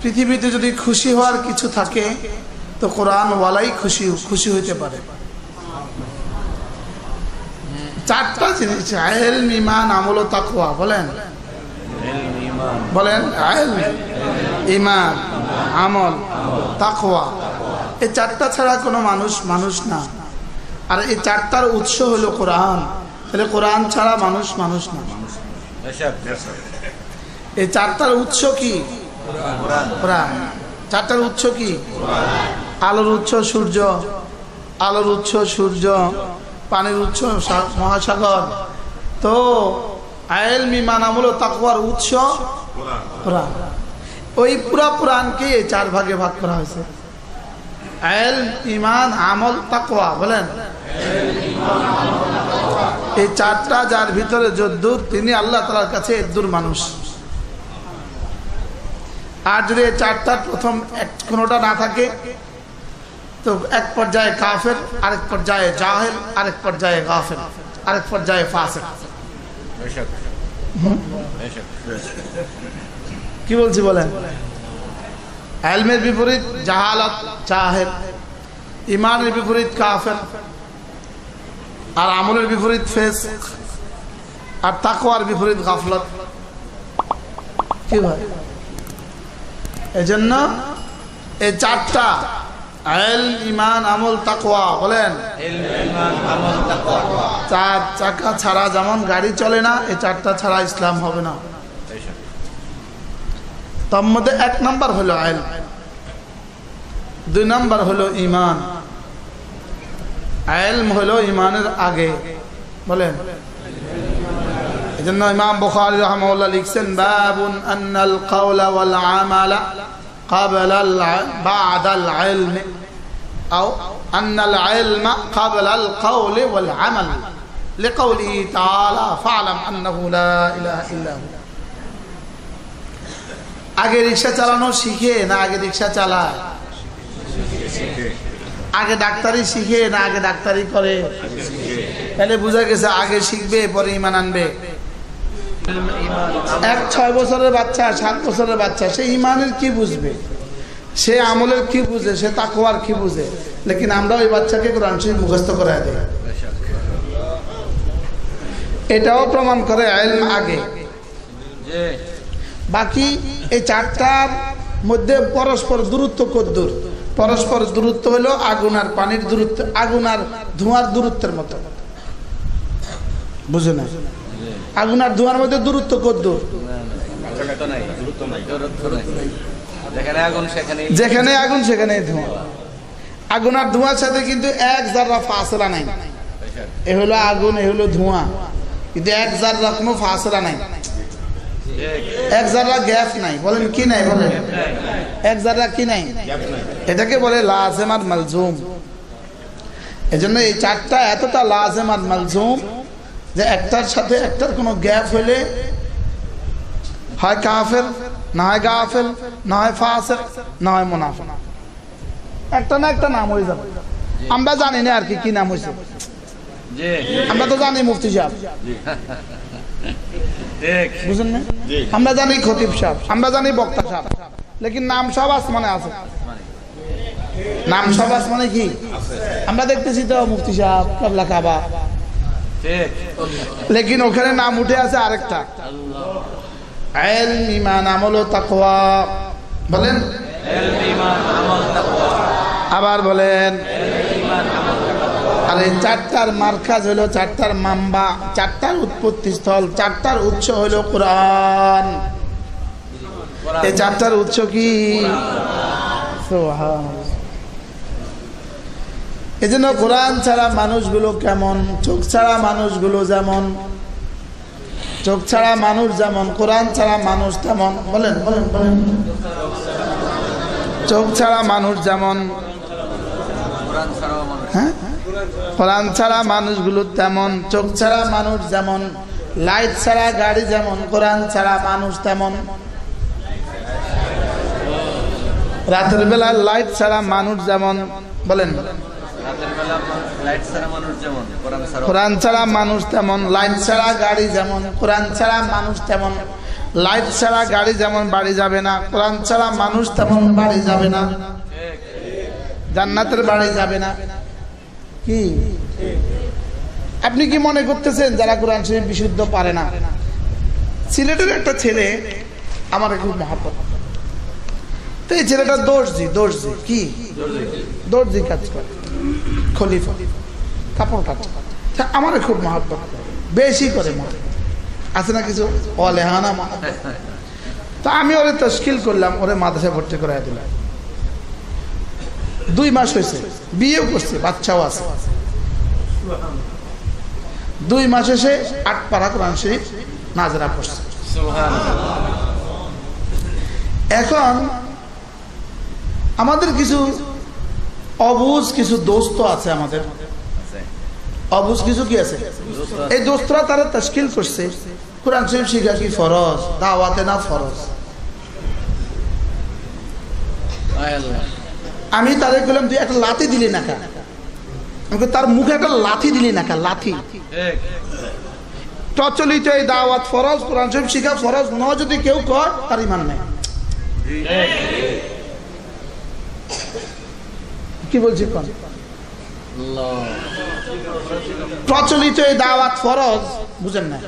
পৃথিবীতে যদি খুশি হওয়ার কিছু থাকে তো কোরআন ওয়ালাই খুশি খুশি হইতে পারে। চারটা জিনিস আয়েল মিমান আমল ও তাকুয়া বলেন। বলেন আয়েল ইমান আমল তাকুয়া এই চারটা ছাড়া কোনো মানুষ মানুষ না। আর এই চারটার উৎস হলো কোরআন। তাহলে কোরআন ছাড়া মানুষ মানুষ না। এই চারটার উৎস কি? কোরআন। চারটার উৎস কি? আলোর উৎস সূর্য। আলোর উৎস সূর্য। পানির উৎস মহাসাগর। তো আয়েল মিমান আমল তাকুয়ার উৎস কোরআন। ওই পুরা পুরাণকে এই চার ভাগে ভাগ করা হয়েছে। আয়েল ইমান আমল তাকওয়া বলেন। এই চারটা যার ভিতরে যদ্দুর তিনি আল্লাহ তালার কাছে এদ্দুর মানুষ। আর যদি চারটার প্রথম এক কোনোটা না থাকে, তো এক পর্যায়ে কাফের, আরেক পর্যায়ে জাহেল, আরেক পর্যায়ে গাফের আরেক পর্যায়ে ফাসের কি বলছি বলেন? এলমের বিপরীত জাহালাত জাহেল, ইমানের বিপরীত কাফের আর আমলের বিপরীত ফেস আর তাকওয়ার বিপরীত গাফলত। কি ভাই? এজন্য এই চারটা আইল ইমান আমল, তাকওয়া, বলেন। চার চাকা ছাড়া যেমন গাড়ি চলে না এই চারটা ছাড়া ইসলাম হবে না। তার মধ্যে এক নাম্বার হলো আইল, দুই নাম্বার হলো ইমান আইলম হলো ইমানের আগে, বলেন। এই জন্য ইমাম বুখারী রহমাউল্লাহ লিখছেন বাবুন আন্নাল কাওলা ওয়াল আমালা قبل الع... بعد العلم أو أن العلم قبل القول والعمل لقوله تعالى فاعلم أنه لا إله إلا هو আগে রিক্সা চালানো শিখে না আগে রিক্সা চালায় আগে ডাক্তারি শিখে না আগে ডাক্তারি করে তাহলে বোঝা গেছে আগে শিখবে পরে ইমান আনবে এক ছয় বছরের বাচ্চা, সাত বছরের বাচ্চা, সে ইমানের কি বুঝবে? সে আমলের কি বুঝে? সে তাকওয়ার কি বুঝে? লেকিন আমরা ওই বাচ্চাকে কোরআন শরীফ মুখস্থ করায় দিই। এটাও প্রমাণ করে আইল আগে। বাকি এই চারটার মধ্যে পরস্পর দূরত্ব কদ্দূর পরস্পর দূরত্ব হলো আগুন আর পানির দূরত্ব, আগুন আর ধোঁয়ার দূরত্বের মতো। বুঝে না আগুন আর ধোঁয়ার মধ্যে দূরত্ব কদ্দূর যেখানে আগুন সেখানে যেখানে আগুন সেখানে ধোঁয়া। আগুন আর ধোঁয়ার সাথে কিন্তু এক জাররা ফাসলা নাই। এ হলো আগুন এ হলো ধোঁয়া। কিন্তু এক জাররা কোনো ফাসলা নাই। এক জাররা গ্যাপ নাই। বলেন কি নাই বলেন? এক জাররা কি নাই? এটাকে বলে লাজেম আর মালজুম এজন্য এই চারটা এতটা লাজেম আর মালজুম যে একটার সাথে একটার কোনো গ্যাপ হলে হয় কাফের না হয় গাফেল না হয় ফাসেক না হয় মুনাফিক। একটা না একটা নাম হয়ে যাবে। আমরা জানি না আর কি কি নাম হয়েছে। আমরা তো জানি মুফতি সাহেব। বুঝলেন না? আমরা জানি খতিব সাহেব আমরা জানি বক্তা সাহেব। লেকিন নাম সব আসমানে আছে। নাম সব আসমানে কি? আমরা দেখতেছি তো মুফতি সাহেব কাবলা কাবা। লেকিন ওখানে নাম উঠে আছে আরেকটা। ইমান আমল ও তাকওয়া। বলেন। আবার বলেন। আর এই চারটার মার্কাজ হলো চারটার মাম্বা। চারটার উৎপত্তি স্থল চারটার উৎস হলো কোরআন। এই চারটার উৎস কি? জন্য কোরআন ছাড়া মানুষগুলো কেমন? চোখ ছাড়া মানুষগুলো যেমন। চোখ ছাড়া মানুষ যেমন, কোরআন ছাড়া মানুষ তেমন। বলেন বলেন বলেন। চোখ ছাড়া মানুষ যেমন। হ্যাঁ? কোরআন ছাড়া মানুষগুলো তেমন, চোখ ছাড়া মানুষ যেমন। লাইট ছাড়া গাড়ি যেমন, কোরআন ছাড়া মানুষ তেমন। রাতের বেলা লাইট ছাড়া মানুষ যেমন। বলেন। রাতের কোরআন ছাড়া মানুষ তেমন লাইট ছাড়া গাড়ি যেমন কোরআন ছাড়া মানুষ তেমন লাইট ছাড়া গাড়ি যেমন বাড়ি যাবে না কোরআন ছাড়া মানুষ তেমন বাড়ি যাবে না জান্নাতের বাড়ি যাবে না। কি? আপনি কি মনে করতেছেন যারা কোরআন শরীফ বিশুদ্ধ পারে না? সিলেটের একটা ছেলে আমার খুব মহাপত তো এই ছেলেটা দর্জি দর্জি কি? দর্জি কাজ করে। খলিফা কাপড় আমার খুব মহাব্বত। বেশি করে মহাব্বত। আছে না কিছু? অলেহানা মহাব্বত। তা আমি ওরে তশকিল করলাম ওরে মাদ্রাসায় ভর্তি করে দিলাম। দুই মাস হয়েছে বিয়েও করছে বাচ্চাও আছে। দুই মাস এসে আট পাড়া কোরআন শরীফ নাজরা পড়ছে। এখন আমাদের কিছু অবুজ কিছু দোস্ত আছে আমাদের। অবুজ কিছু কি আছে? এই দোস্তরা তারা তশকিল করছে। কোরআন শরীফ শিখা কি ফরজ? দাওয়াতে না ফরজ? আমি তাদের বললাম, তুই একটা লাথি দিলি না কা আমি তার মুখে একটা লাথি দিলি না কা লাথি? প্রচলিত এই দাওয়াত ফরজ, কোরআন শরীফ শিখা ফরজ ন যদি কেউ কর তার ইমান নেই। কি বলছি কোন? প্রচলিত এই দাওয়াত ফরজ বুঝেন না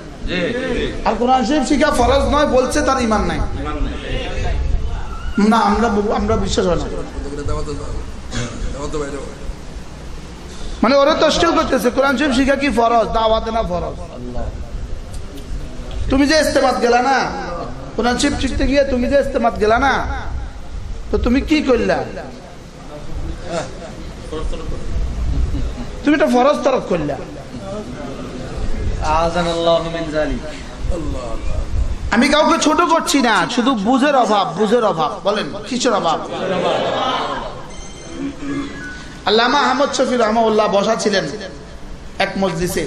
আর কোরআন শরীফ শিখা ফরজ নয় বলছে তার ইমান নাই। না আমরা আমরা বিশ্বাস হয় না। মানে ওরা তস্কিল করতেছে কোরআন শরীফ শিখা কি ফরজ দাওয়াত না ফরজ? তুমি যে ইস্তেমাত গেলা না কোরআন শরীফ শিখতে গিয়ে তুমি যে ইস্তেমাত গেলা না তো তুমি কি করলা? তুমি একটা ফরজ তরফ করলা। আল্লাহু আমি কাউকে ছোট করছি না শুধু বুঝের অভাব বুঝের অভাব। বলেন কিসের অভাব? আল্লামা আহমদ শফি রহমাউল্লাহ বসা ছিলেন এক মসজিদে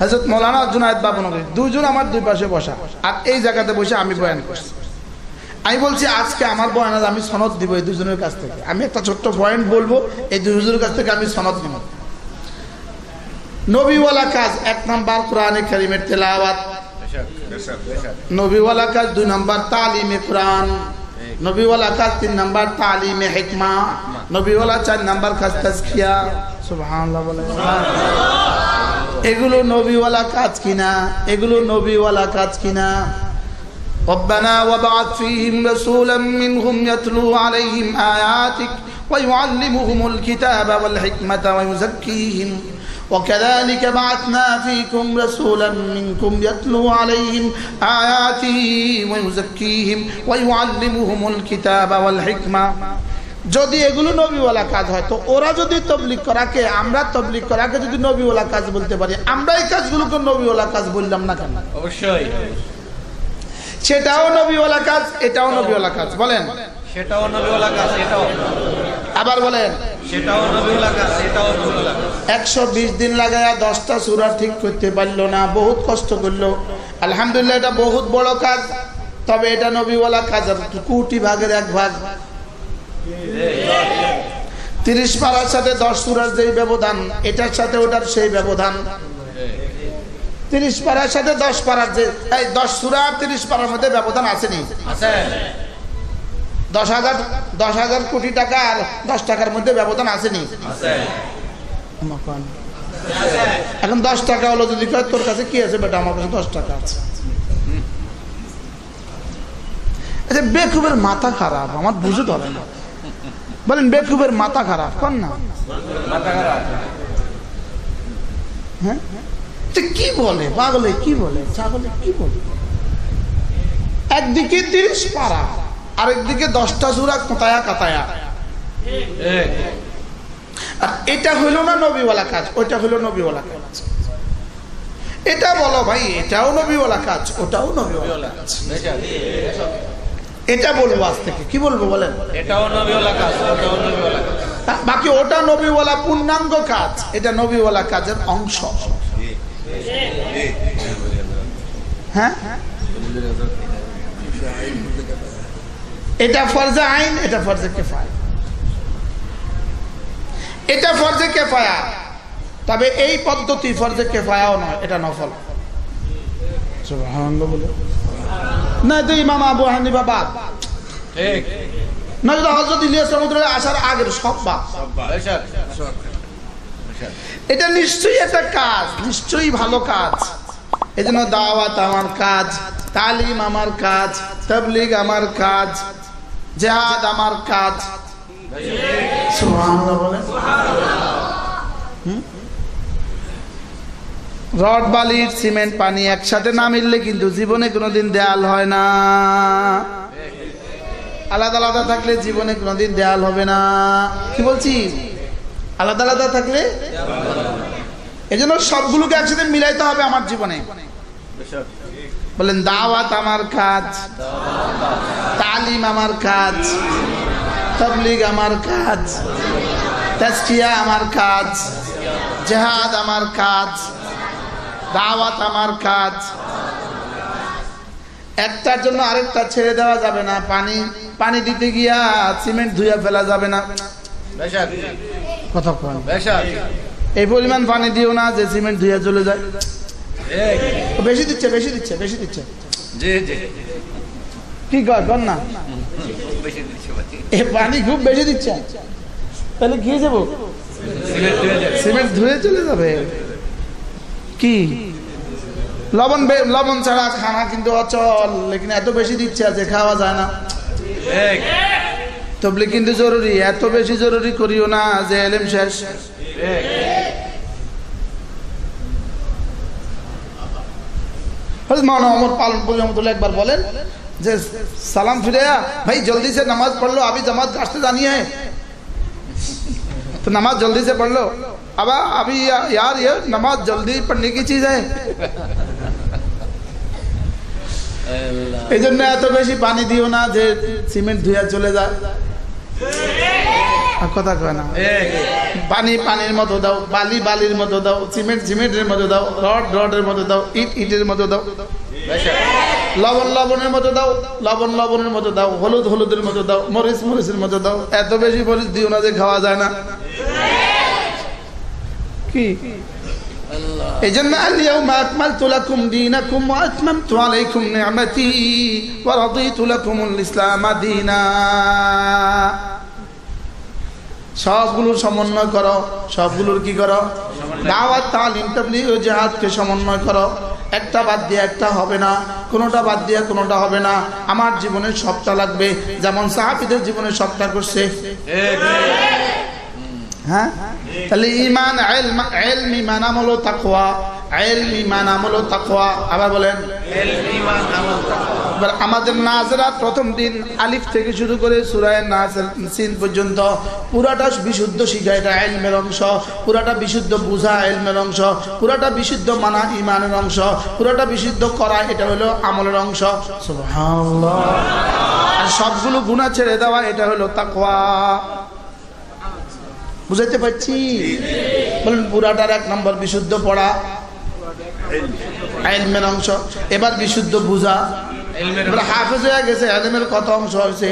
হজরত মৌলানা জুনায়দ বাবু নবী দুইজন আমার দুই পাশে বসা। আর এই জায়গাতে বসে আমি বয়ান করছি। আমি বলছি, আজকে আমার বয়ান আমি সনদ দিব এই দুজনের কাছ থেকে। আমি একটা ছোট্ট পয়েন্ট বলব, এই দুজনের কাছ থেকে আমি সনদ নিব। নবীওয়ালা কাজ, এক নাম্বার কোরআনে কারিমের তেলাওয়াত। নবীওয়ালা কাজ, দুই নাম্বার তালিমে কোরআন। নবীওয়ালা কাজ, তিন নাম্বার তালিমে হিকমা। নবীওয়ালা চার নাম্বার কাজ, তাজকিয়া। সুবহানাল্লাহ বলে। এগুলো নবীওয়ালা কাজ কিনা? এগুলো নবীওয়ালা কাজ কিনা? ربنا وابعث فيهم رسولا منهم يتلو عليهم آياتك ويعلمهم الكتاب والحكمة ويزكيهم وكذلك بعثنا فيكم رسولا منكم يتلو عليهم آياته ويزكيهم ويعلمهم الكتاب والحكمة যদি এগুলো নবীওয়ালা কাজ হয় তো ওরা যদি তবলিক করাকে আমরা তবলিক করাকে যদি নবীওয়ালা কাজ বলতে পারি আমরা এই কাজগুলোকে নবীওয়ালা কাজ বললাম না কেন অবশ্যই সেটাও নবীওয়ালা কাজ এটাও নবীওয়ালা কাজ বলেন। সেটাও নবীওয়ালা কাজ এটাও আবার বলেন। সেটাও নবীওয়ালা কাজ এটাও নবীওয়ালা একশো বিশ দিন লাগায়া দশটা সুরা ঠিক করতে পারল না বহুত কষ্ট করল। আলহামদুলিল্লাহ এটা বহুত বড় কাজ। তবে এটা নবীওয়ালা কাজ কোটি ভাগের এক ভাগ। তিরিশ পাড়ার সাথে দশ সুরার যেই ব্যবধান এটার সাথে ওটার সেই ব্যবধান। তিরিশ পাড়ার সাথে দশ পাড়ার যে এই দশ সুরা আর তিরিশ পাড়ার মধ্যে ব্যবধান আসেনি। আছে। দশ হাজার দশ হাজার কোটি টাকা আর দশ টাকার মধ্যে ব্যবধান আসেনি। আছে। এখন দশ টাকা হলো যদি কয় তোর কাছে কি আছে বেটা? আমার কাছে দশ টাকা আছে। আচ্ছা বেকুবের মাথা খারাপ। আমার বুঝে ধরে না। বলেন বেকুবের মাথা খারাপ। কর না? হ্যাঁ? কি বলে? পাগলে কি বলে? ছাগলে কি বলে? একদিকে তিরিশ পাড়া আরেকদিকে দশটা জোড়া কোথায়া কাতায়া। আর এটা হইল না নবীওয়ালা কাজ ওইটা হইল নবীওয়ালা কাজ। এটা বলো ভাই এটাও নবীওয়ালা কাজ ওটাও নবীওয়ালা কাজ। এটা বলব আজ থেকে কি বলব বলেন? এটাও নবীওয়ালা কাজ ওটাও নবীওয়ালা কাজ। বাকি ওটা নবীওয়ালা পূর্ণাঙ্গ কাজ এটা নবীওয়ালা কাজের অংশ। হ্যাঁ? এটা ফরজে আইন এটা ফরজে কেফায় এটা ফরজে কেফায়া তবে এই পদ্ধতি ফরজে কেফায়াও নয় এটা নফল। না তো ইমাম আবু হানিফা বাদ। হজরত ইলিয়াস রহমতুল্লাহ আসার আগের সব বাদ। এটা নিশ্চয়ই একটা কাজ, নিশ্চয়ই ভালো কাজ। এজন্য দাওয়াত আমার কাজ, তালিম আমার কাজ, তবলিগ আমার কাজ, জেহাদ আমার কাজ? রড বালির সিমেন্ট, পানি একসাথে না মিললে কিন্তু জীবনে কোনোদিন দেয়াল হয় না। আলাদা আলাদা থাকলে জীবনে কোনোদিন দেয়াল হবে না। কি বলছি? আলাদা আলাদা থাকলে এই জন্য সবগুলোকে একসাথে মিলাইতে হবে আমার জীবনে। বলেন দাওয়াত আমার কাজ তালিম আমার কাজ তবলিগ আমার কাজ তাস্কিয়া আমার কাজ জেহাদ আমার কাজ দাওয়াত আমার কাজ। একটার জন্য আরেকটা ছেড়ে দেওয়া যাবে না। পানি পানি দিতে গিয়া সিমেন্ট ধুয়ে ফেলা যাবে না। কথা এই পরিমাণ পানি দিও না যে সিমেন্ট ধুয়ে চলে যায়। বেশি দিচ্ছে বেশি দিচ্ছে বেশি দিচ্ছে। কি কর কর না। এ পানি খুব বেশি দিচ্ছে। তাহলে কি হয়ে যাব? সিমেন্ট ধুয়ে চলে যাবে? কি? লবণ লবণ ছাড়া খানা কিন্তু অচল। লেকিন এত বেশি দিচ্ছে যে খাওয়া যায় না। তবলি কিন্তু জরুরি। এত বেশি জরুরি করিও না যে এলেম শেষ। মাওলানা ওমর পালন পুরি রহমতুল্লাহ একবার বলেন যে সালাম ফিরে ভাই জলদি से नमाज पढ़ लो अभी जमात रास्ते जानी है तो नमाज जल्दी से पढ़ लो अब अभी या- यार ये नमाज जल्दी पढ़ने की चीज है এই জন্য এত বেশি পানি দিও না যে সিমেন্ট ধুয়া চলে যায় আর কথা কয় না। পানি পানির মতো দাও বালি বালির মতো দাও সিমেন্ট সিমেন্টের মতো দাও রড রডের মতো দাও ইট ইটের মতো দাও। লবণ লবণের মতো দাও লবণ লবণের মতো দাও হলুদ হলুদের মতো দাও মরিচ মরিচের মতো দাও। এত বেশি মরিচ দিও না যে খাওয়া যায় না। কি? এই জন্য আলিয়াউমা আকমালতু লাকুম দীনাকুম ওয়া আতমামতু আলাইকুম নি'মাতি ওয়া রাদিতু লাকুমুল ইসলামা দীনা। সবগুলোর সমন্বয় করো। সবগুলোর কি করো? দাওয়াত, তালিম, তাবলিগ ও জেহাদকে সমন্বয় করো। একটা বাদ দিয়ে একটা হবে না। কোনোটা বাদ দিয়ে কোনোটা হবে না। আমার জীবনে সবটা লাগবে। যেমন সাহাবিদের জীবনে সবটা করছে। হ্যাঁ? তাহলে ইমান ইমান আমল ও তাকওয়া। এলম ইমান আমল ও তাকওয়া। আবার বলেন এবার আমাদের নাজরাত প্রথম দিন আলিফ থেকে শুরু করে সুরায় নাজর সিন পর্যন্ত পুরাটা বিশুদ্ধ শিখা এটা এলমের অংশ পুরাটা বিশুদ্ধ বুঝা এলমের অংশ পুরাটা বিশুদ্ধ মানা ইমানের অংশ পুরাটা বিশুদ্ধ করা এটা হলো আমলের অংশ। আর সবগুলো গুণা ছেড়ে দেওয়া এটা হলো তাকওয়া। বুঝাইতে পারছি? বলেন পুরাটার এক নম্বর বিশুদ্ধ পড়া। এলমের অংশ। এবার বিশুদ্ধ বুঝা। হাফেজ হয়ে গেছে আলেমের কত অংশ হয়েছে?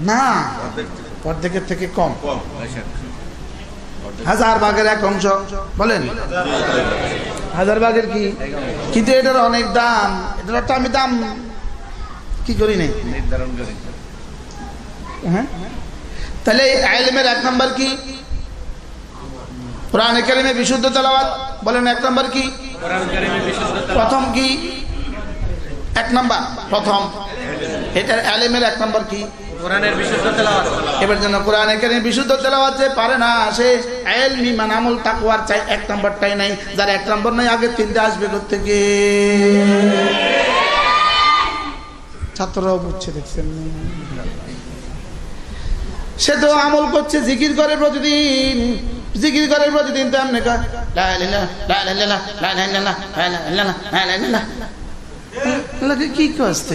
না অর্ধেকের থেকে কম। হাজার ভাগের এক অংশ। বলেন। হাজার ভাগের কি? কিন্তু এটার অনেক দাম। এটার একটা আমি দাম কি করি নাই? নির্ধারণ করি। হ্যাঁ? তাহলে এই আইলেমের এক নম্বর কি? কোরআন একাডেমি বিশুদ্ধ তেলাওয়াত বলেন এক নম্বর কি? প্রথম কি? এক নম্বর প্রথম। এটার আলেমের এক নম্বর কি? কোরআনের বিশুদ্ধ তেলাওয়াত। এবার যেন কোরআন এখানে বিশুদ্ধ তেলাওয়াত যে পারে না সে এলমি মানামুল তাকওয়ার চাই এক নম্বরটাই নাই যার এক নম্বর নাই আগে তিনটে আসবে থেকে ছাত্ররাও বুঝছে দেখছেন? সে তো আমল করছে জিকির করে প্রতিদিন। জিকির করে প্রতিদিন তো এমনি কয়, কি কষ্ট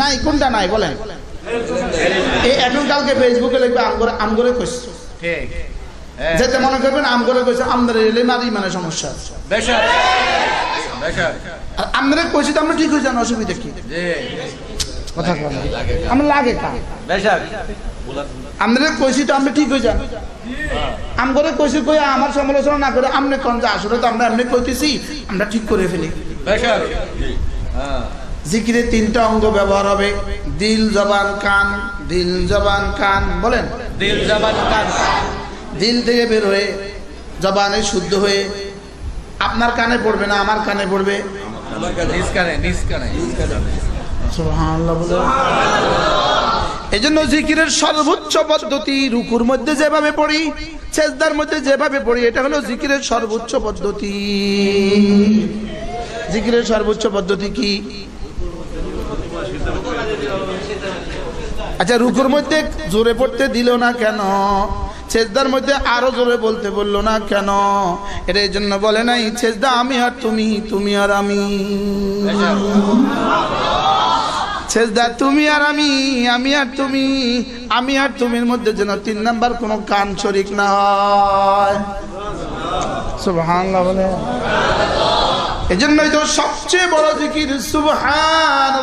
নাই কোনটা নাই বলেন? এই এখন কালকে ফেসবুকে লিখবে আমগরে আমগরে কইস। হ্যাঁ। যেতে মনে করবেন আমগরে কইছে আমাদের নারী মানে সমস্যা আছে। আমরা কইছি তো আমরা ঠিক হয়ে যান অসুবিধা কি? কথা। আমরা লাগে কা? আমরা কইছি তো আপনি ঠিক হয়ে যান। আম করে কইছি কই আমার সমালোচনা না করে আপনি কোন যে আসলে তো আমরা এমনি কইতেছি আমরা ঠিক করে ফেলি। হ্যাঁ। জিকিরে তিনটা অঙ্গ ব্যবহার হবে। দিল জবান কান। দিল জবান কান বলেন? দিল জবান কান। দিল থেকে বের হয়ে জবানে শুদ্ধ হয়ে আপনার কানে পড়বে না আমার কানে পড়বে। এই জন্য জিকিরের সর্বোচ্চ পদ্ধতি রুকুর মধ্যে যেভাবে পড়ি সেজদার মধ্যে যেভাবে পড়ি এটা হলো জিকিরের সর্বোচ্চ পদ্ধতি। জিকিরের সর্বোচ্চ পদ্ধতি কি? আচ্ছা রুকুর মধ্যে জোরে পড়তে দিল না কেন? সেজদার মধ্যে আরও জোরে বলতে বলল, না কেন? এটা এই জন্য বলে নাই, সেজদা আমি আর তুমি তুমি আর আমি। তুমি আর আমি আমি আর তুমি, আমি আর তুমির মধ্যে যেন তিন নাম্বার কোনো কান শরিক না হয়। বলে। এজন্যই তো সবচেয়ে বড় জিকির, সুবহান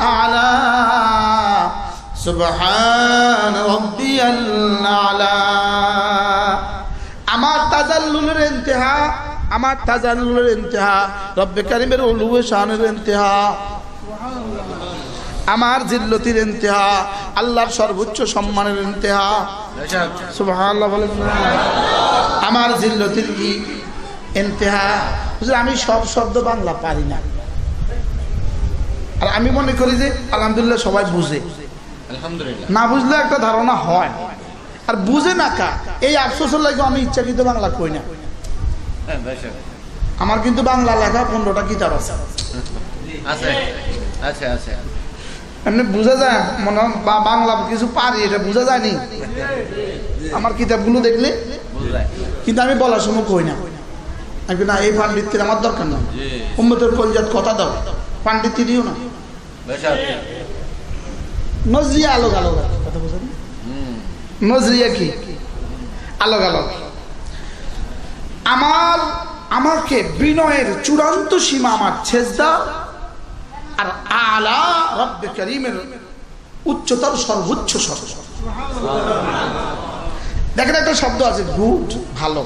আলা। সুবহান রাব্বিয়াল আলা আমার তাজাল্লুলের ইন্তেহা, আমার তাজাল্লুলের ইন্তেহা, রব্বে কারিমের উলুয়ে শানের ইন্তেহা, আমার জিল্লতির ইন্তেহা, আল্লাহর সর্বোচ্চ সম্মানের ইন্তেহা। সুবহানাল্লাহ বলেন। আমার জিল্লতির কি ইন্তেহা? আমি সব শব্দ বাংলা পারি না। আর আমি মনে করি যে আলহামদুলিল্লাহ সবাই বুঝে। না বুঝলে একটা ধারণা হয়। আর বুঝে না কা এই আফসোসের লাগে আমি ইচ্ছাকৃত বাংলা কই না। হ্যাঁ আমার কিন্তু বাংলা লেখা পনেরোটা কিতাব আছে। আছে আছে এমনি বোঝা যায় মনে বা বাংলা কিছু পারি এটা বোঝা যায়নি। আমার কিতাবগুলো দেখলে কিন্তু আমি বলার সময় কই না। আমি না এই পাণ্ডিত্যের আমার দরকার না উম্মতের কলজাত কথা দাও। পাণ্ডিত্য দিও না। নজরিয়া আলোক আলোক। কথা বোঝেন? নজরিয়া কি? আলোক আলোক। আমার আমাকে বিনয়ের চূড়ান্ত সীমা আমার ছেজদা আর আলা রব্বে করিমের উচ্চতর সর্বোচ্চ শব্দ দেখেন একটা শব্দ আছে গুড ভালো।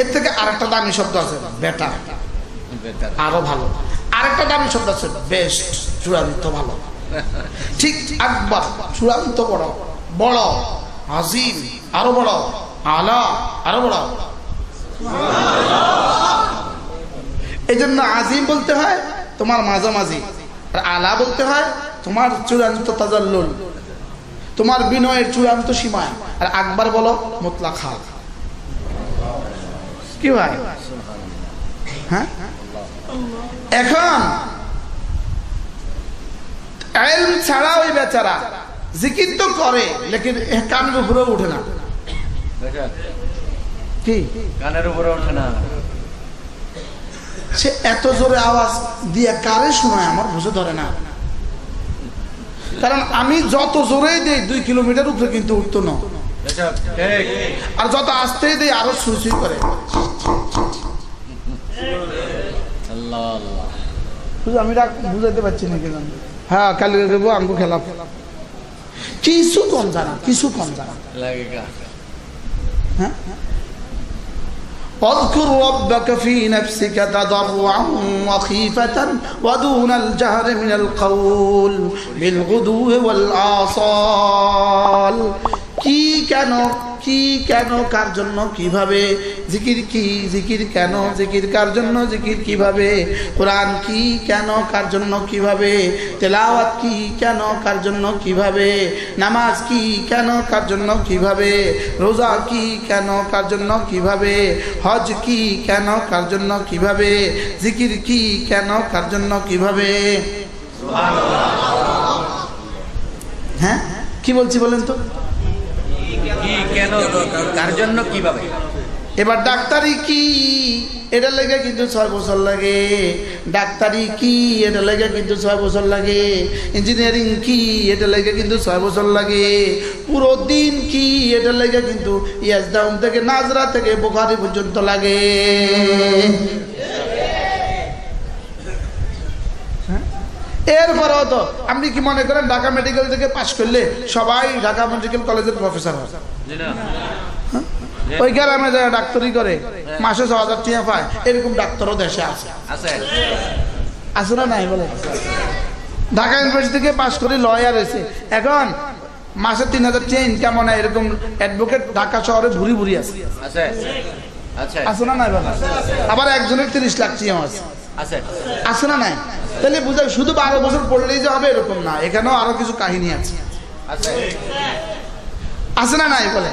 এর থেকে আরেকটা দামি শব্দ আছে বেটার। বেটার। আরও ভালো। আরেকটা দামি শব্দ আছে বেস্ট চূড়ান্ত ভালো। ঠিক একবার চূড়ান্ত বড় বড়, আজিম, আরও বড়, আলা, আরও বড়। এই জন্য আজিম বলতে হয় তোমার মাঝামাঝি, আর আলা বলতে হয় তোমার চূড়ান্ত তাজাল্লুল, তোমার বিনয়ের চূড়ান্ত সীমায়। আর আকবার বলো মোতলা খা কি ভাই? হ্যাঁ? এখন এলম ছাড়া ওই বেচারা। জিকির তো করে লেকিন কানের উঠে না। কি? কানের উপরে ওঠে না। সে এত জোরে আওয়াজ দিয়ে কারে শোনায় আমার বুঝে ধরে না। কারণ আমি যত জোরে দেই দুই কিলোমিটার উপরে কিন্তু উঠতো না। আর যত আসতে দেই আরও সুসুই করে। আমি বুঝাইতে পারছি না কেন? হ্যাঁ কালকে দেবো আঙ্গু খেলা কিছু কম জানা কিছু কম জানা লাগে কা হ্যাঁ واذكر ربك في نفسك تضرعا وخيفة ودون الجهر من القول بالغدو والآصال কি কেন কি কেন কার জন্য কীভাবে জিকির কি জিকির কেন জিকির কার জন্য জিকির কীভাবে কোরআন কি কেন কার জন্য কীভাবে তেলাওয়াত কি কেন কার জন্য কীভাবে নামাজ কি কেন কার জন্য কীভাবে রোজা কি কেন কার জন্য কীভাবে হজ কি কেন কার জন্য কীভাবে জিকির কি কেন কার জন্য কীভাবে। হ্যাঁ? কি বলছি বলেন তো? জন্য এবার ডাক্তারি কি? এটা লেগে কিন্তু ছয় বছর লাগে। ডাক্তারি কি? এটা লেগে কিন্তু ছয় বছর লাগে। ইঞ্জিনিয়ারিং কি? এটা লেগে কিন্তু ছয় বছর লাগে। পুরো দিন কি? এটা লেগে কিন্তু ইয়াজদাউন থেকে, নাজরা থেকে, বোখারি পর্যন্ত লাগে। এরপরেও তো আপনি কি মনে করেন ঢাকা মেডিকেল থেকে পাশ করলে সবাই ঢাকা মেডিকেল কলেজের প্রফেসর হয়? ওই গ্রামে যারা ডাক্তারি করে মাসে ছ হাজার টাকা পায় এরকম ডাক্তারও দেশে আছে। আছে। না নাই বলে? ঢাকা ইউনিভার্সিটি থেকে পাশ করে লয়ার হয়েছে এখন মাসে তিন হাজার টাকা ইনকাম হয় এরকম অ্যাডভোকেট ঢাকা শহরে ভুরি ভুরি আছে। আছে। না নাই বলে? আবার একজনের তিরিশ লাখ টাকা আছে। আছে। আছে না নাই? তাহলে বুঝা শুধু বারো বছর পড়লেই যে হবে এরকম না এখানেও আরও কিছু কাহিনী আছে। আছে। আছে না নাই বলে?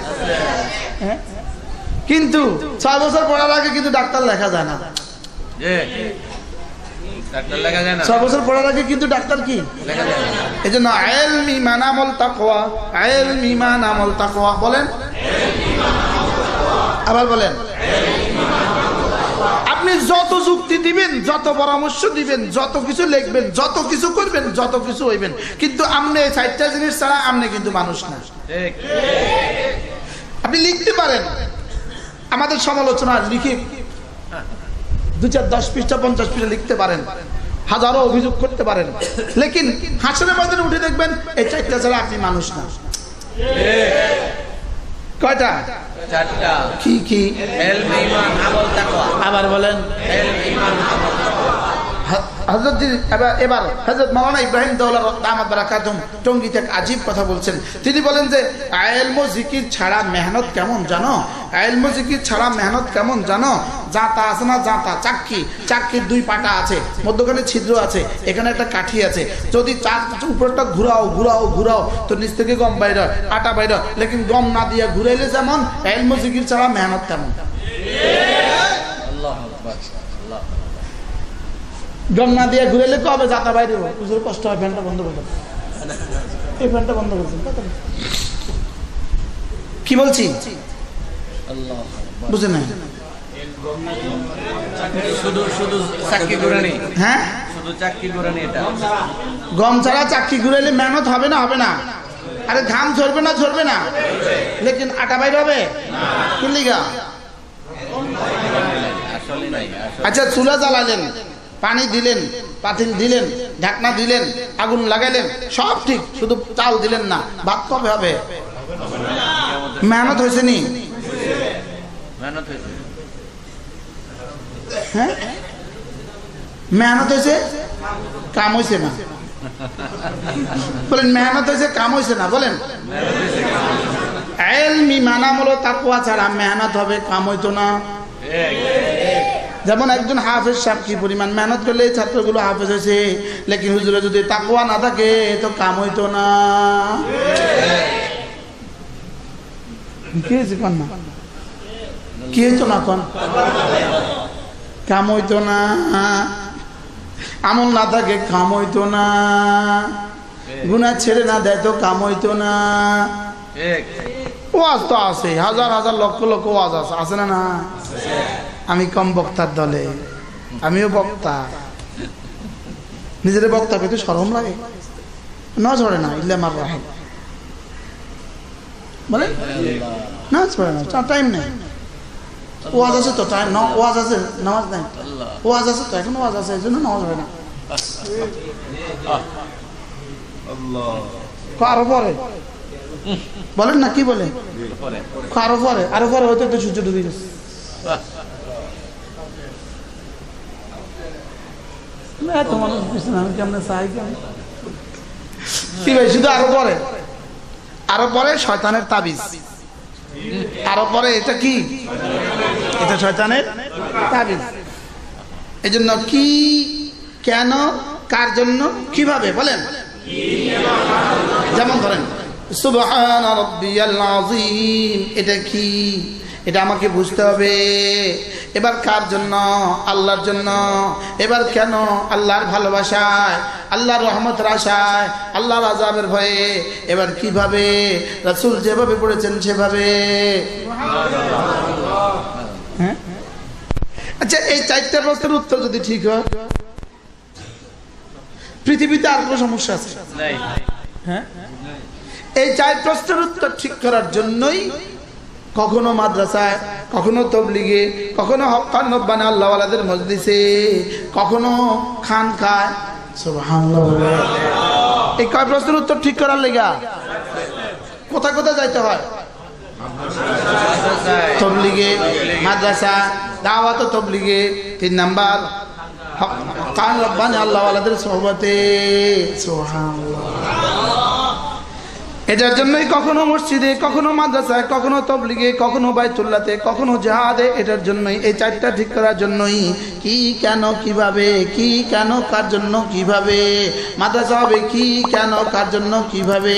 হ্যাঁ? কিন্তু ছয় বছর পড়ার আগে কিন্তু ডাক্তার লেখা যায় না। ছয় বছর পড়ার আগে কিন্তু ডাক্তার কি? এই জন্য আয়েল মিমান আমল তাকোয়া আয়েল মিমান আমল তাকোয়া বলেন আবার বলেন। আপনি যত যুক্তি দিবেন, যত পরামর্শ দিবেন, যত কিছু লিখবেন, যত কিছু করবেন, যত কিছু হইবেন, কিন্তু আপনি এই চারটা জিনিস ছাড়া আপনি কিন্তু মানুষ না। আপনি লিখতে পারেন। আমাদের সমালোচনা লিখে দু চার দশ পৃষ্ঠা, পঞ্চাশ পৃষ্ঠা লিখতে পারেন। হাজারো অভিযোগ করতে পারেন। লেকিন হাসনের ময়দানে উঠে দেখবেন, এই চারটা ছাড়া আপনি মানুষ না। কয়টা? কি কি? আবার বলেন এলম ঈমান আমল তাকওয়া হজরত এবার হজরত মাওলানা ইব্রাহিম দৌলা দামাত বারাকাতুম আজীব কথা বলছেন। তিনি বলেন যে আয়েলম জিকির ছাড়া মেহনত কেমন জানো? আয়েলম জিকির ছাড়া মেহনত কেমন জানো? জাতা আছে না জাতা চাক্কি। চাক্কির দুই পাটা আছে। মধ্যখানে ছিদ্র আছে, এখানে একটা কাঠি আছে। যদি চার উপরটা ঘুরাও ঘুরাও ঘুরাও, তো নিচ থেকে গম বাইর আটা বাইর। লেকিন গম না দিয়ে ঘুরাইলে যেমন আয়েলম জিকির ছাড়া মেহনত তেমন। আল্লাহু আল্লাহ গম না দিয়ে ঘুরাইলে কবে যাতা বাইরে হবে। প্রচুর কষ্ট হয় ফ্যানটা বন্ধ করতে এই ফ্যানটা বন্ধ করছেন? কি বলছি? বুঝে নাই। হ্যাঁ? গম ছাড়া চাকরি ঘুরাইলে মেহনত হবে না হবে না। আরে ঘাম ঝরবে না ঝরবে না। লেকিন আটা বাইরে হবে? আচ্ছা চুলা জ্বালালেন। পানি দিলেন পাতিল দিলেন ঢাকনা দিলেন আগুন লাগাইলেন সব ঠিক শুধু চাল দিলেন না ভাত কবে হবে? মেহনত হয়েছে নি? মেহনত হয়েছে। হ্যাঁ? মেহনত হয়েছে? কাম হয়েছে না? বলেন মেহনত হয়েছে কাম হয়েছে না? বলেন। এলমি মানামূল তাকুয়া ছাড়া মেহনত হবে কাম হইতো না। যেমন একজন হাফেজ সাহেব কি পরিমাণ মেহনত করলে এই ছাত্রগুলো হাফেজ হয়েছে? লেকিন হুজুরে যদি তাকুয়া না থাকে, তো কাম হইতো না। কি হয়েছে না কি হইতো না কাম হইতো না। আমল না থাকে, কাম হইতো না। গুনা ছেড়ে না দেয়, তো কাম হইতো না। ওয়াজ তো আছে হাজার হাজার লক্ষ লক্ষ ওয়াজ আছে আছে না না আমি কম বক্তার দলে আমিও বক্তা। নিজের বক্তা পেতে সরম লাগে। না ঝরে না ইল্লে আমার রাহেম। বলে? না ঝরে না টাইম নেই। ওয়াজ আছে তো টাইম না ওয়াজ আছে নামাজ নাই। ওয়াজ আছে তো এখন ওয়াজ আছে এই জন্য নামাজ হবে না। আরও পরে? বলেন না কি বলে? আরও পরে আরও পরে হয়তো একটু সূর্য ডুবে গেছে এত মানুষ পিছনে আমি কেমনে চাই কেমন? কি ভাই শুধু আরও পরে? আরও পরে শয়তানের তাবিজ। আরও পরে এটা কি? এটা শয়তানের তাবিজ। এই জন্য কি কেন কার জন্য কীভাবে বলেন। যেমন ধরেন সুবহান রাব্বিয়াল আযীম। এটা কি? এটা আমাকে বুঝতে হবে। এবার কার জন্য? আল্লাহর জন্য। এবার কেন? আল্লাহর ভালোবাসায় আল্লাহর রহমতের আশায় আল্লাহর আজাবের ভয়ে। এবার কীভাবে? রাসূল যেভাবে পড়েছেন সেভাবে। হ্যাঁ? আচ্ছা এই চারটা প্রশ্নের উত্তর যদি ঠিক হয়। পৃথিবীতে আর কোনো সমস্যা আছে? হ্যাঁ? এই চার প্রশ্নের উত্তর ঠিক করার জন্যই কখনো মাদ্রাসায়, কখনো তবলিগে, কখনো হকান নব্বানা আল্লাহওয়ালাদের মজলিসে, কখনো খান খায় এই কয় প্রশ্নের উত্তর ঠিক করার লেগা? কোথায় কোথায় যাইতে হয়? তবলিগে, মাদ্রাসা, দাওয়াত তবলিগে, তিন নাম্বার কান রব্বানি আল্লাহ আলাদের সোহবতে সুবহানাল্লাহ। এটার জন্যই কখনো মসজিদে, কখনো মাদ্রাসায়, কখনো তবলিগে, কখনো বাইতুল্লাতে, কখনো জাহাদে এটার জন্যই, এই চারটা ঠিক করার জন্যই। কি কেন, কীভাবে, কি কেন, কার জন্য, কীভাবে? মাদ্রাসা হবে কি কেন, কার জন্য, কীভাবে?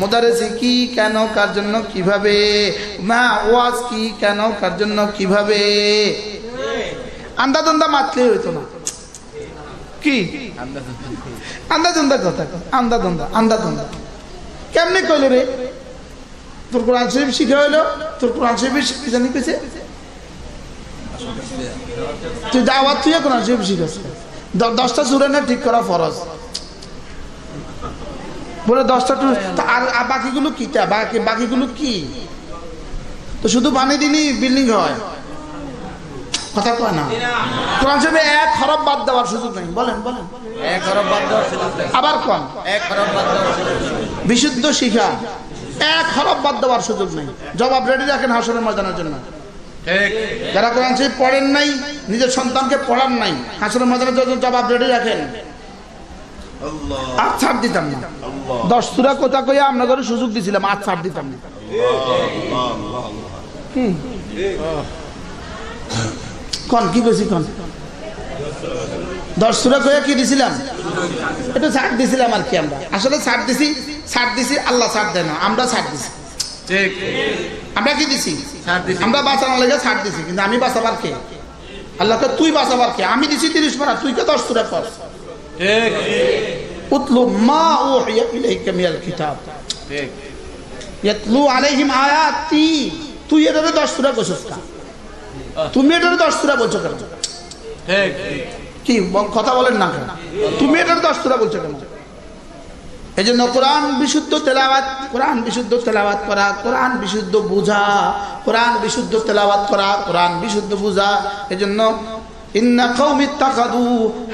মোদারেসি কি কেন, কার জন্য, কীভাবে? মা, ওয়াজ কি কেন, কার জন্য, কীভাবে? আন্দাদন্দা মাতলে হইতো না। কি? আন্দাদন্দা কথা আন্দাদন্দা আন্দাদন্দা কেমনে কইল রে? তোর কোরআন শরীফ শিখে হইল? তোর কোরআন শরীফ জানি পেছে তুই দাওয়াত তুই কোরআন শরীফ শিখেছ। দশটা সুরানে ঠিক করা ফরজ। বলে দশটা আর বাকিগুলো কি? তা বাকি বাকিগুলো কি? তো শুধু বানিয়ে দিনই বিল্ডিং হয়। কথা কয় না। কোরআন শরীফে এক খরব বাদ দেওয়ার সুযোগ নেই। বলেন বলেন। এক খরব বাদ দেওয়ার সুযোগ নেই। আবার কম এক খরব বাদ দেওয়ার সুযোগ নেই। বিশুদ্ধ শিখা। এক হরফ বাদ দেওয়ার সুযোগ নেই। জবাব রেডি রাখেন হাসরের ময়দানের জন্য। যারা কোরআন শরীফ পড়েন নাই নিজের সন্তানকে পড়ান নাই হাসরের ময়দানের জন্য জবাব রেডি রাখেন। আর ছাড় দিতাম না। দশ সুরা কথা কইয়া আমরা সুযোগ দিছিলাম আর ছাড় দিতাম না। হুম। কন কি কন? দশ সুরা কইয়া কি দিছিলাম? এটা ছাড় দিছিলাম আর কি আমরা। আসলে ছাড় দিছি ছাড় দিছি আল্লাহ ছাড় দেয় না আমরা ছাড় দিছি। আমরা কি দিছি? আমরা বাঁচানোর লেগে ছাড় দিছি কিন্তু আমি বাঁচাবার কে? আল্লাহকে তুই বাঁচাবার কে? আমি দিছি তিরিশ মারা তুই কে দশ সুরা কর? উতলু মা মিনাল কিতাব। ইয়াতলু আলাইহিম আয়াতি। তুই এটারে দশ সুরা কইছস কা? তুমি এটারে দশ সুরা বলছো কেন? ঠিক। কি কথা বলেন না কেন? তুমি এটার দশ তোরা বলছো কেন? এই জন্য কোরআন বিশুদ্ধ তেলাওয়াত, কোরআন বিশুদ্ধ তেলাওয়াত করা, কোরআন বিশুদ্ধ বুঝা, কোরআন বিশুদ্ধ তেলাওয়াত করা, কোরআন বিশুদ্ধ বুঝা। এই জন্য ইন্না কৌমিত্তাকাদু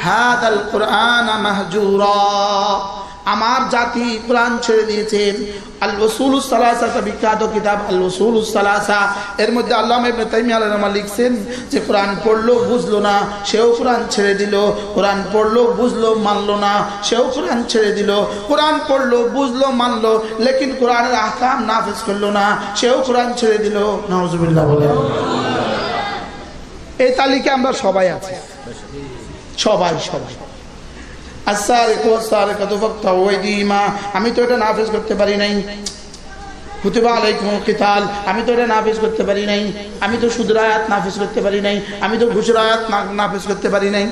হাদাল কোরআন মাহজুরা। আমার জাতি কোরআন ছেড়ে দিয়েছেন। একটা বিখ্যাত এর মধ্যে আল্লাহ রহমান লিখছেন যে, কোরআন পড়ল, বুঝলো না, সেও কোরআন ছেড়ে দিল। কোরআন পড়ল, বুঝলো, মানলো না, সেও কোরআন ছেড়ে দিল। কোরআন পড়ল, বুঝলো, মানলো, লেকিন কোরআনের করল না, সেও কোরআন ছেড়ে দিল। বলে এই তালিকা আমরা সবাই আছি। সবাই সবাই। আমি তো এটা নাফিজ করতে পারি নাই। আমি তো এটা নাফিজ করতে পারি নাই। আমি তো সুদের আয়াত নাফিজ করতে পারি নাই। আমি তো ঘুষের আয়াত নাফিজ করতে পারি নাই।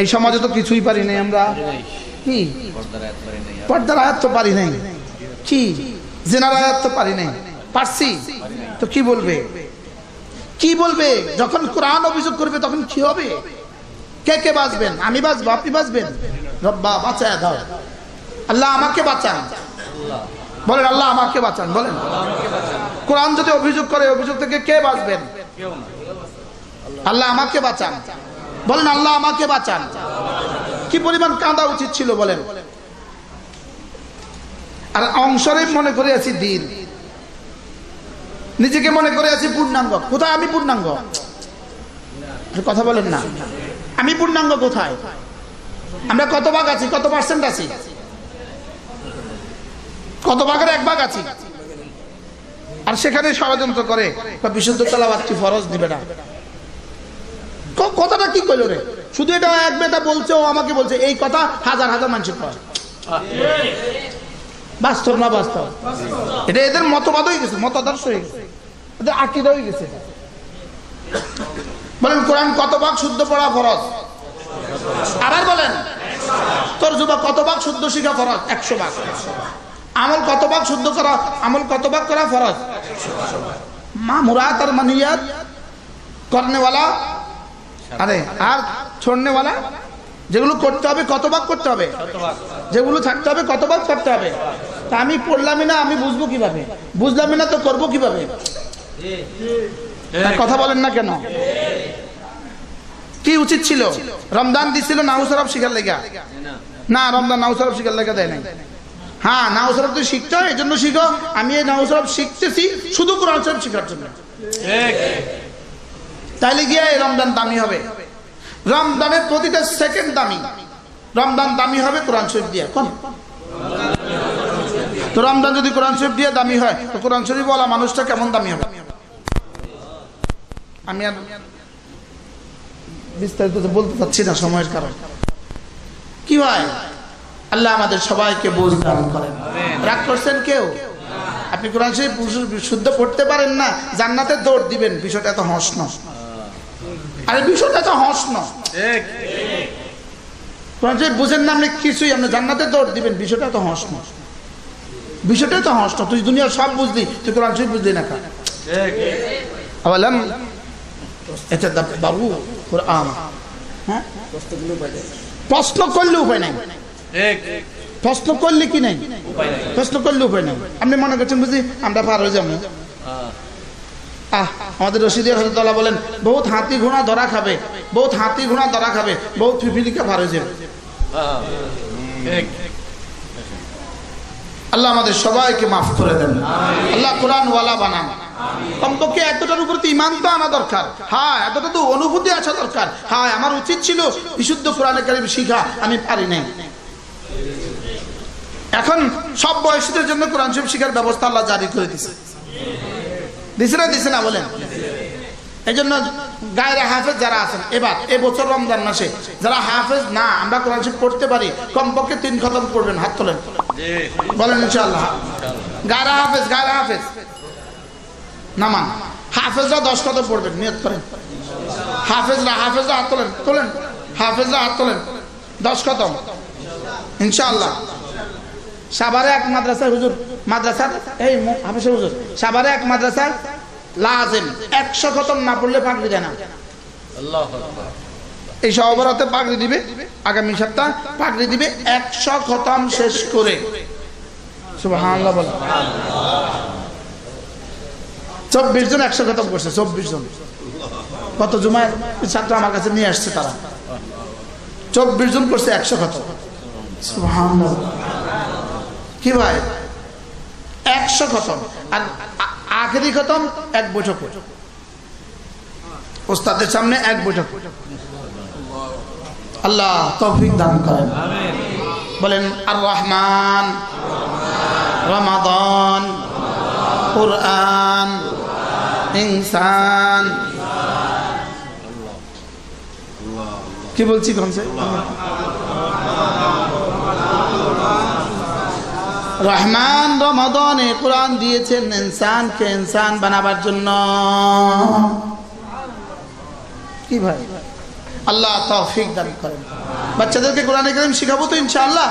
এই সমাজে তো কিছুই পারি নাই আমরা। কি? পর্দার আয়াত তো পারি নাই। কি? জেনার আয়াত তো পারি নাই। পারছি? তো কি বলবে? কি বলবে? যখন কোরআন অভিযোগ করবে, তখন কি হবে? কে কে বাঁচবেন? আমি বাঁচবো, আপনি বাঁচবেন? রব্বা, বাঁচায় দাও। আল্লাহ আমাকে বাঁচান। বলেন, আল্লাহ আমাকে বাঁচান, বলেন। কোরআন যদি অভিযোগ করে অভিযোগ থেকে কে বাঁচবেন? আল্লাহ আমাকে বাঁচান। বলেন, আল্লাহ আমাকে বাঁচান। কি পরিমাণ কাঁদা উচিত ছিল, বলেন। আর অংশরে মনে করে আছি দিন। নিজেকে মনে করে আছি পূর্ণাঙ্গ। কোথায় আমি পূর্ণাঙ্গ? কথা বলেন না। আমি পূর্ণাঙ্গ কোথায়? আমরা কত ভাগ আছি? কত পার্সেন্ট আছি? কত ভাগের এক ভাগ আছি? আর সেখানে ষড়যন্ত্র করে। বা বিশুদ্ধ তালাবাদটি ফরজ দিবে না। কথাটা কি কইল রে? শুধু এটা এক বেটা বলছে, ও আমাকে বলছে। এই কথা হাজার হাজার মানুষের কয় বাস্তব না বাস্তব? এটা এদের মতবাদ হয়ে গেছে, মতাদর্শ হয়ে গেছে। এদের আকিদা হয়ে গেছে বলেন, কোরআন কত ভাগ শুদ্ধ পড়া ফরজ? আবার বলেন, তোর যুবক কত ভাগ শুদ্ধ শিখা ফরজ? একশো ভাগ। আমল কত ভাগ শুদ্ধ করা, আমল কত ভাগ করা ফরজ? মা মুরাত আর মানিয়াত, করনেওয়ালা, আরে, আর ছোড়নেওয়ালা, যেগুলো করতে হবে, কত ভাগ করতে হবে? যেগুলো থাকতে হবে, কত ভাগ করতে হবে? তা আমি পড়লামই না, আমি বুঝব কীভাবে? বুঝলামই না, তো করব কীভাবে? কথা বলেন না কেন? কি উচিত ছিল? রমজান দিছিল নাউসারব শিখার লেগা। না রমজান নাউসরফ শিখার লেখা দেয় নাই। হ্যাঁ নাউসরফ তো শিখতে হয় এই জন্য শিখো। আমি এই নাউসরফ শিখতেছি শুধু কোরআন শরীফ শিখার জন্য। তাইলে গিয়ে এই রমজান দামি হবে। রমজানের প্রতিটা সেকেন্ড দামি। রমজান দামি হবে কোরআন শরীফ দিয়ে। কোন? তো রমজান যদি কোরআন শরীফ দিয়ে দামি হয় তো কোরআন শরীফ বলা মানুষটা কেমন দামি হবে? আমি আর বিস্তারিত বলতে চাচ্ছি না সময়ের কারণে। কি হয় আল্লাহ আমাদের সবাইকে বোঝ দান করেন। রাগ করছেন কেউ? আপনি কোরআন শরীফ শুদ্ধ পড়তে পারেন না জান্নাতে দৌড় দিবেন বিষয়টা এত হস না আরে বিষয়টা তো হস না কোরআন শরীফ বুঝেন না আপনি কিছুই আপনি জান্নাতে দৌড় দিবেন বিষয়টা তো হস না বিষয়টা তো হস না তুই দুনিয়ার সব বুঝলি তুই কোরআন শরীফ বুঝলি না এটা বাবু কোরআন। হ্যাঁ? প্রশ্ন করলে উপায় নাই। প্রশ্ন করলে কি নাই? প্রশ্ন করলে উপায় নাই। আপনি মনে করছেন বুঝি আমরা পার হয়ে যাব? হ্যাঁ। আহ আমাদের রশিদের হজরতলা বলেন বহুত হাতি ঘোড়া ধরা খাবে বহুত হাতি ঘোড়া ধরা খাবে বহুত ফিফিলিকা পার হয়ে যাবে। হ্যাঁ। আল্লাহ আমাদের সবাইকে মাফ করে দেন। আল্লাহ কোরআন ওয়ালা বানান। কমপক্ষে এতটার উপর তো ইমান তো আনা দরকার। হ্যাঁ এতটা তো অনুভূতি আসা দরকার। হ্যাঁ আমার উচিত ছিল বিশুদ্ধ কোরআনে কারিম শিখা, আমি পারি নাই। এখন সব বয়সীদের জন্য কোরআন শরীফ শিখার ব্যবস্থা আল্লাহ জারি করে দিছে। দিছে না দিছে না বলেন? এই জন্য গায়ের হাফেজ যারা আছেন, এবার এবছর রমজান মাসে যারা হাফেজ, না, আমরা কোরআন শরীফ পড়তে পারি, কমপক্ষে তিন খতম করবেন, হাত তোলেন। বলেন ইনশাআল্লাহ। গায়রা হাফেজ গায়রা হাফেজ। নামান। হাফেজরা দশ কত পড়বেন নিয়ত করেন। হাফেজরা হাফেজরা হাত তোলেন তোলেন। হাফেজরা হাত তোলেন দশ কত ইনশাআল্লাহ। সাভারে এক মাদ্রাসা হুজুর মাদ্রাসা এই মু- হাফেজ হুজুর সাবারে এক মাদ্রাসা লাজেম একশো খতম না পড়লে পাগড়ি দেয় না। এই সহবরাতে পাগড়ি দিবে আগামী সপ্তাহ পাগড়ি দিবে একশো খতম শেষ করে। সুবহানাল্লাহ বলে চব্বিশ জন একশো খতম করছে চব্বিশ জন। কত জুমায়? ছাত্র আমার কাছে নিয়ে আসছে তারা। চব্বিশ জন করছে একশো খতম কি ভাই? একশো খতম আর আখেরি খতম, এক বৈঠক। ওস্তাদের সামনে এক বৈঠক। আল্লাহ তৌফিক দান করেন। বলেন আর রহমান রমাদন, কুরআন। ইনসান। কি বলছি রহমান রমাদনে কোরআন দিয়েছেন ইনসানকে ইনসান বানাবার জন্য। কি ভাই? আল্লাহ তৌফিক দান করেন। বাচ্চাদেরকে কোরআনে কারিম শিখাবো তো ইনশাআল্লাহ।